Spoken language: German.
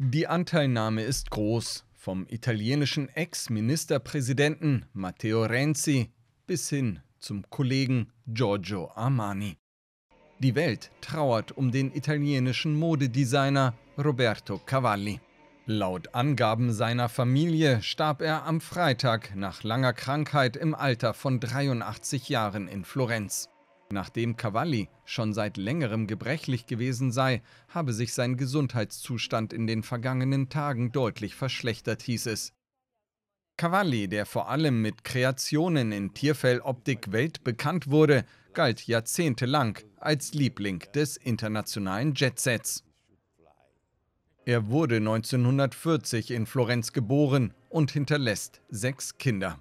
Die Anteilnahme ist groß, vom italienischen Ex-Ministerpräsidenten Matteo Renzi bis hin zum Kollegen Giorgio Armani. Die Welt trauert um den italienischen Modedesigner Roberto Cavalli. Laut Angaben seiner Familie starb er am Freitag nach langer Krankheit im Alter von 83 Jahren in Florenz. Nachdem Cavalli schon seit längerem gebrechlich gewesen sei, habe sich sein Gesundheitszustand in den vergangenen Tagen deutlich verschlechtert, hieß es. Cavalli, der vor allem mit Kreationen in Tierfelloptik weltbekannt wurde, galt jahrzehntelang als Liebling des internationalen Jetsets. Er wurde 1940 in Florenz geboren und hinterlässt sechs Kinder.